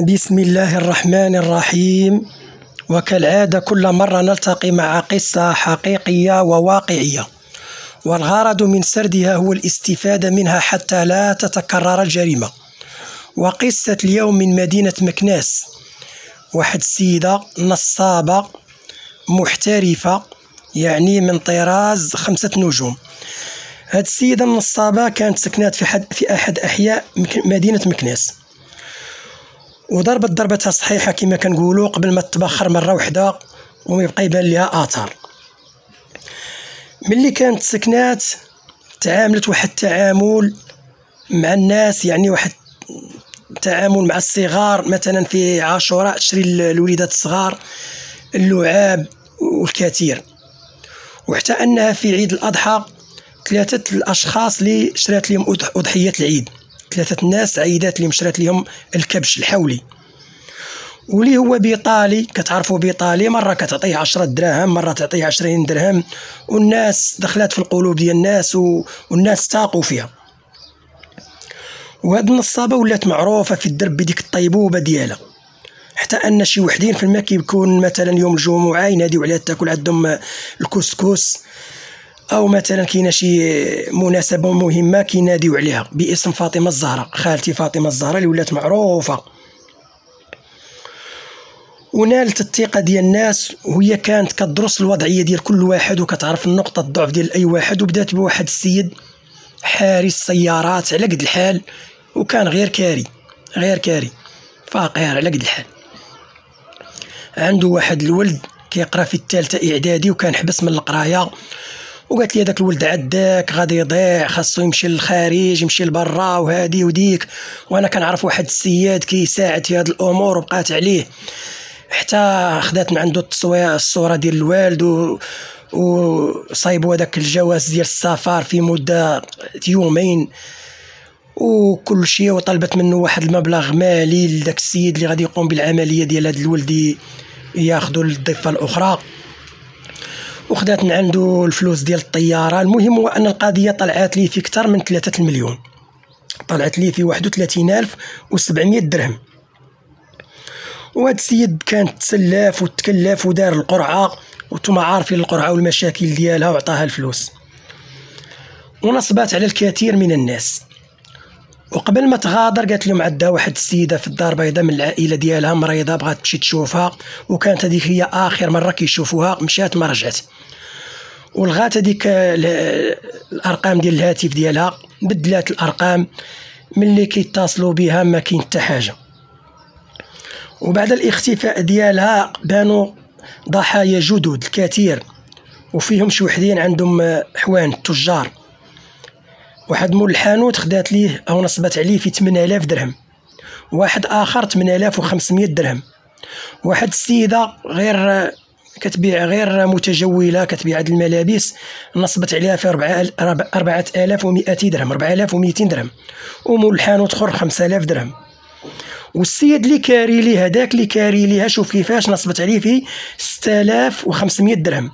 بسم الله الرحمن الرحيم وكالعادة كل مرة نلتقي مع قصة حقيقية وواقعية والغرض من سردها هو الاستفادة منها حتى لا تتكرر الجريمة وقصة اليوم من مدينة مكناس واحد السيدة نصابة محترفة يعني من طراز خمسة نجوم هاد السيدة النصابة كانت سكنات في, حد في أحد أحياء مدينة مكناس وضربت ضربتها صحيحة كما كنقولوا قبل ما تبخر مرة واحدة وما يبقى يبان لها آثار. ملي كانت سكنات تعاملت واحد التعامل مع الناس يعني واحد التعامل مع الصغار مثلا في عاشوراء تشري الوليدات الصغار اللعاب والكثير. وحتى أنها في عيد الأضحى ثلاثة الأشخاص اللي شرات لهم أضحية العيد. ثلاثة الناس عيدات اللي شرات لهم الكبش الحولي. واللي هو بيطالي كتعرفوا بيطالي مرة كتعطيه عشرة دراهم مرة تعطيه عشرين درهم. والناس دخلت في القلوب ديال الناس و... والناس تاقوا فيها. وهاد النصابة ولات معروفة في الدرب بديك الطيبوبة ديالها. حتى أن شي وحدين في الماء كيكون مثلا يوم الجمعة يناديو عليها تاكل عندهم الكسكس. أو مثلا كاينة شي مناسبة مهمة كيناديو عليها باسم فاطمة الزهراء خالتي فاطمة الزهراء اللي ولات معروفة. ونالت الثقة ديال الناس وهي كانت كدرس الوضعية ديال كل واحد وكتعرف النقطة الضعف ديال أي واحد وبدات بواحد السيد حارس سيارات على قد الحال وكان غير كاري غير كاري فقير على قد الحال. عنده واحد الولد كيقرأ في الثالثة إعدادي وكان حبس من القراية. وقالت لي هذاك الولد عداك غادي يضيع خاصو يمشي للخارج يمشي لبرا وهادي وديك. وأنا كنعرف واحد السياد كيساعد في هاد الأمور وبقات عليه. حتى خدات من عنده التصوير الصورة ديال الوالد و وصايبوا هذاك الجواز ديال السفر في مدة يومين. وكل شيء وطلبت منه واحد المبلغ مالي لذاك السيد اللي غادي يقوم بالعملية ديال هذا الولد ياخذوا للضفة الأخرى. وخدات من عنده الفلوس ديال الطيارة. المهم هو أن القضية طلعت لي في أكثر من 3 المليون. طلعت لي في 31700 درهم. وهذا السيد كان تسلف وتكلف ودار القرعة وأنتم عارفين القرعة والمشاكل ديالها وعطاها الفلوس. ونصبات على الكثير من الناس. وقبل ما تغادر قالت لهم عندها واحد السيدة في الدار البيضاء من العائلة ديالها مريضة بغات تمشي تشوفها. وكانت هذيك هي آخر مرة كيشوفوها مشات ما رجعت. ولغات هذيك الأرقام ديال الهاتف ديالها بدلات الأرقام ملي كيتصلوا بها ما كاين حتى حاجة. وبعد الاختفاء ديالها بانوا ضحايا جدد الكثير وفيهم شي وحدين عندهم حوان تجار. واحد مول الحانوت خدات ليه أو نصبت عليه في 8000 درهم. واحد آخر 8500 درهم. واحد السيدة غير كتبيع غير متجولة كتبيع هاد الملابس نصبت عليها في 4200 درهم 4200 درهم ومول الحانوت اخر 5000 درهم. والسيد اللي كاري لي هذاك اللي كاري ليها شوف كيفاش نصبت عليه في 6500 درهم.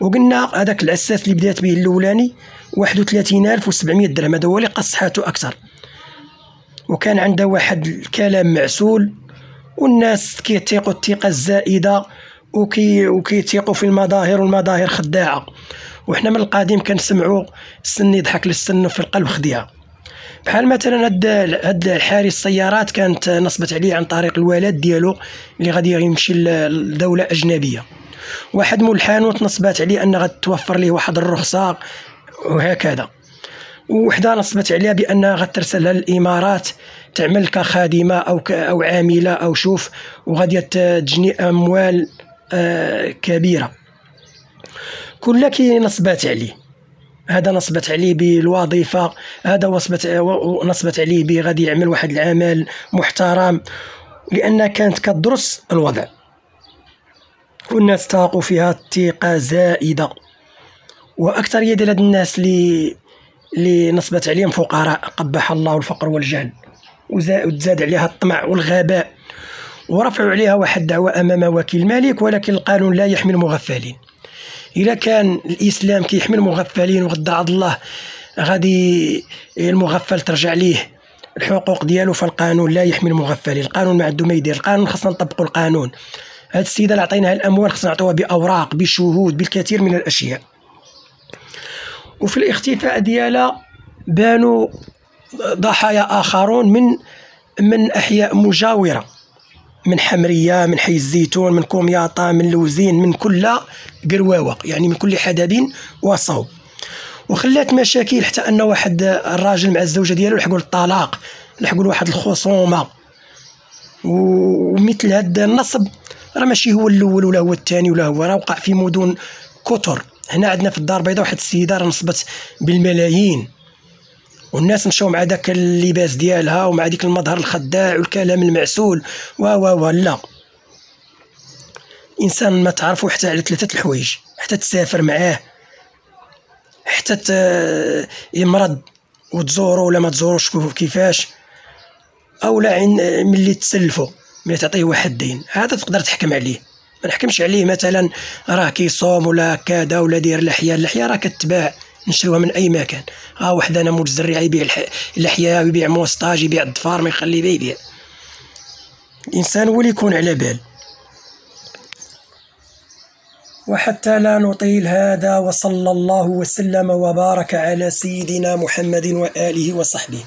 وقلنا هذاك العساس اللي بدات به الأولاني 31700 درهم هذا هو اللي قص حالته أكثر. وكان عنده واحد الكلام معسول والناس كيتيقوا الثقة الزائدة وكي وكيتيقوا في المظاهر والمظاهر خداعة. وحنا من القديم كنسمعوا السن يضحك للسن في القلب خديعة. بحال مثلا هاد هاد الحارس السيارات كانت نصبت عليه عن طريق الوالد ديالو اللي غادي يمشي لدولة أجنبية. واحد مول الحانوت نصبات عليه أن غتوفر ليه واحد الرخصة وهكذا. وحده نصبت عليها بأنها غترسلها للامارات تعمل كخادمة أو أو عاملة أو شوف وغادي تجني أموال كبيرة. كلها كي نصبات عليه هذا نصبت عليه بالوظيفة هذا وصبت نصبت عليه بغادي يعمل واحد العمل محترم لأن كانت كدرس الوضع. والناس تاقوا فيها ثقه زائده واكثريه ديال هاد الناس اللي اللي نصبت عليهم فقراء قبح الله الفقر والجهل. وزاد عليها الطمع والغباء. ورفعوا عليها واحد دعوة أمام وكيل الملك ولكن القانون لا يحمي المغفلين. إذا كان الإسلام كيحمي المغفلين وغدا عض الله غادي المغفل ترجع ليه؟ الحقوق ديالو فالقانون لا يحمي المغفلين. القانون ما عنده ما يدير. القانون خصنا نطبقوا القانون. هاد السيدة اللي عطيناها الأموال خصنا نعطوها بأوراق بشهود بالكثير من الأشياء. وفي الاختفاء ديالها بانوا ضحايا آخرون من من أحياء مجاورة. من حمرية من حي الزيتون من كومياطا من لوزين من كل قرواوه يعني من كل حدب وصوب. وخلات مشاكل حتى أن واحد الراجل مع الزوجة ديالو لحقوا الطلاق لحقوا واحد الخصومة. ومثل هذا النصب راه ماشي هو الأول ولا هو الثاني ولا هو راه وقع في مدن كثر هنا عندنا في الدار البيضاء واحد السيدة راه نصبت بالملايين. والناس مشاو مع داك اللباس ديالها ومع ديك المظهر الخداع والكلام المعسول. و و و لا. إنسان ما تعرفو حتى على ثلاثة الحوايج. حتى تسافر معاه. حتى يمرض وتزورو ولا ما تزوروش كيفاش. أو لا ملي تسلفو ملي تعطيه واحد الدين هذا تقدر تحكم عليه. ما نحكمش عليه مثلا راه كيصوم ولا كذا ولا داير لحيه اللحيه راه كتباع. نشريوها من أي مكان. ها واحد أنا متزرع يبيع اللحية ويبيع موسطاج يبيع الضفار ما يخلي بيه يبيع. الإنسان هو يكون على بال. وحتى لا نطيل هذا وصلى الله وسلم وبارك على سيدنا محمد وآله وصحبه.